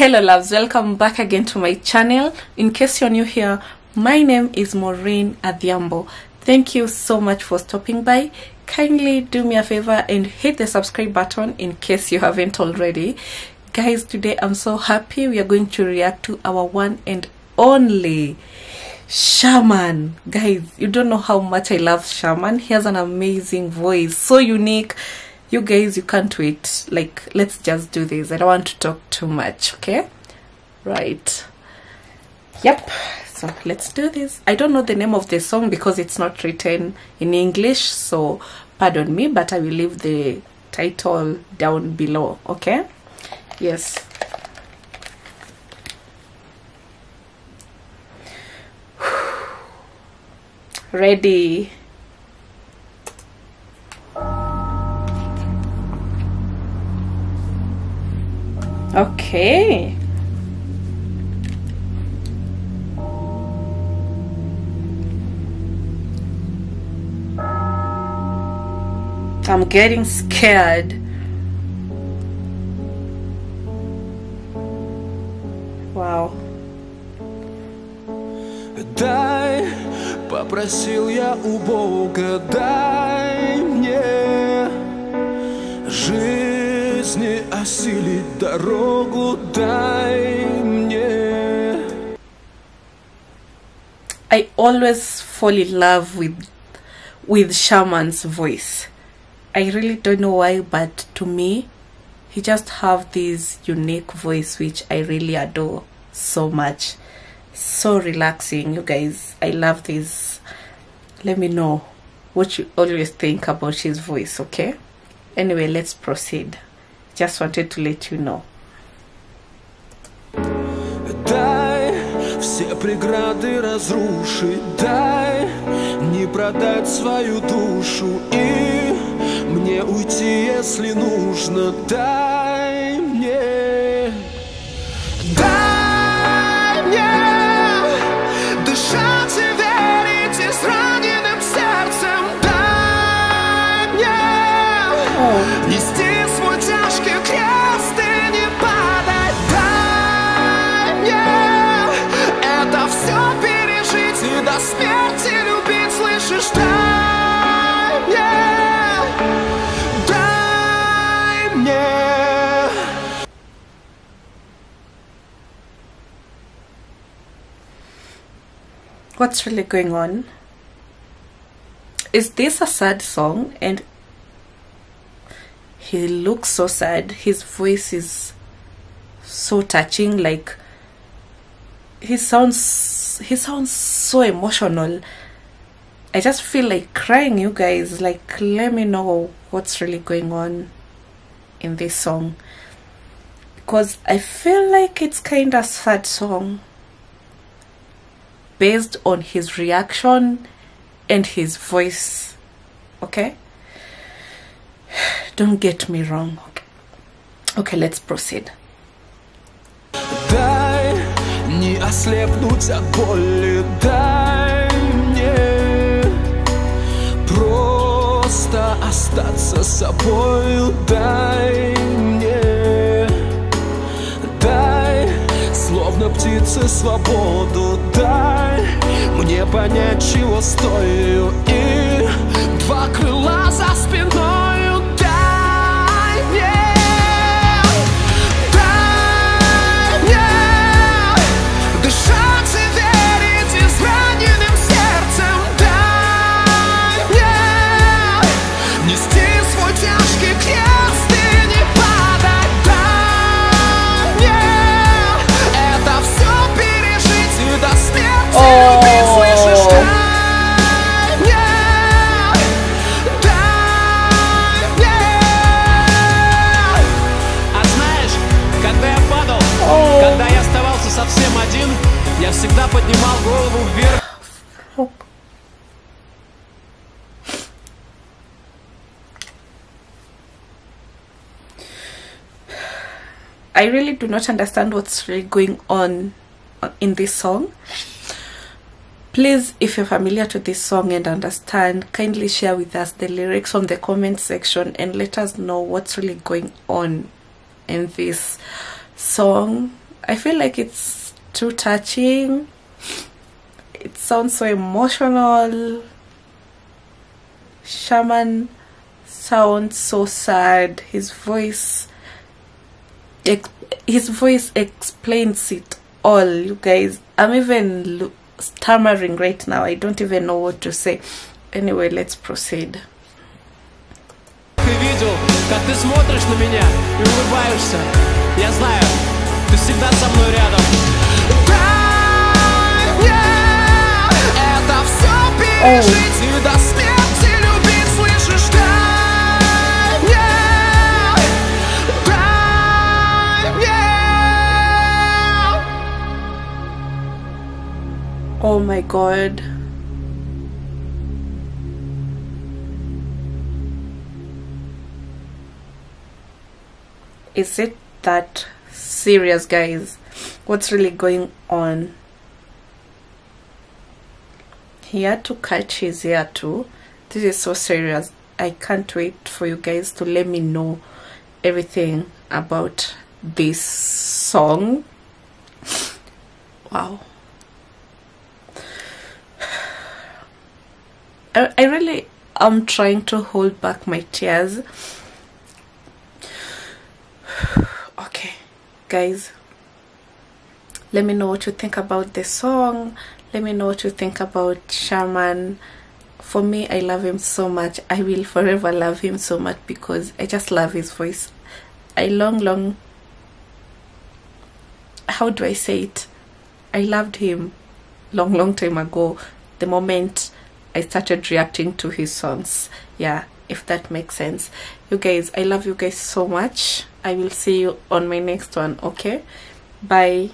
hello loves. Welcome back again to my channel. In case you're new here my name is maureen adhiambo. Thank you so much for stopping by. Kindly do me a favor and hit the subscribe button in case you haven't already. Guys today i'm so happy we are going to react to our one and only shaman. Guys you don't know how much i love shaman. He has an amazing voice so unique you guys you can't wait. Like let's just do this. I don't want to talk too much okay? Right. Yep. So let's do this. I don't know the name of the song because it's not written in english so pardon me but i will leave the title down below okay? Yes. Ready okay I'm getting scared. Wow. Дай, попросил я у Бога, дай мне жизни осилить дорогу, дай мне. I always fall in love with with Shaman's voice. I really don't know why, but to me, he just have this unique voice which I really adore so much. So relaxing, you guys. I love this. Let me know what you always think about his voice, okay? Anyway, let's proceed. Just wanted to let you know. Все преграды разрушить, дай не продать свою душу и мне уйти, если нужно, дай precious time, yeah Time, yeah What's really going on? Is this a sad song? And he looks so sad. His voice is so touching. Like he sounds, he sounds so emotional I just feel like crying, you guys. Like, let me know what's really going on in this song because I feel like it's kind of sad song based on his reaction and his voice. Okay? Don't get me wrong. Okay, okay let's proceed. Дай не ослепнуть от боли, дай просто остаться собой, дай мне, дай словно птице свободу, дай мне понять, чего стою. И два крыла за спиною, I really do not understand what's really going on uh, in this song. Please, if you're familiar to this song and understand, kindly share with us the lyrics from the comment section and let us know what's really going on in this song I feel like it's too touching. It sounds so emotional. Shaman sounds so sad. His voice his voice explains it all, you guys. I'm even lo- stammering right now. I don't even know what to say. Anyway, let's proceed. Ты видел, как ты смотришь на меня и улыбаешься. Я знаю, ты всегда со мной рядом. Дай мне это все пережить Oh my god. Is it that serious, guys? What's really going on? He had to catch his ear too. This is so serious. I can't wait for you guys to let me know everything about this song. Wow. I, I really am trying to hold back my tears. Okay, guys, let me know what you think about the song. Let me know what you think about Shaman. For me, I love him so much. I will forever love him so much because I just love his voice. I long, long. How do I say it? I loved him long, long time ago. The moment I started reacting to his songs. Yeah, if that makes sense. You guys, I love you guys so much. I will see you on my next one, okay? Bye.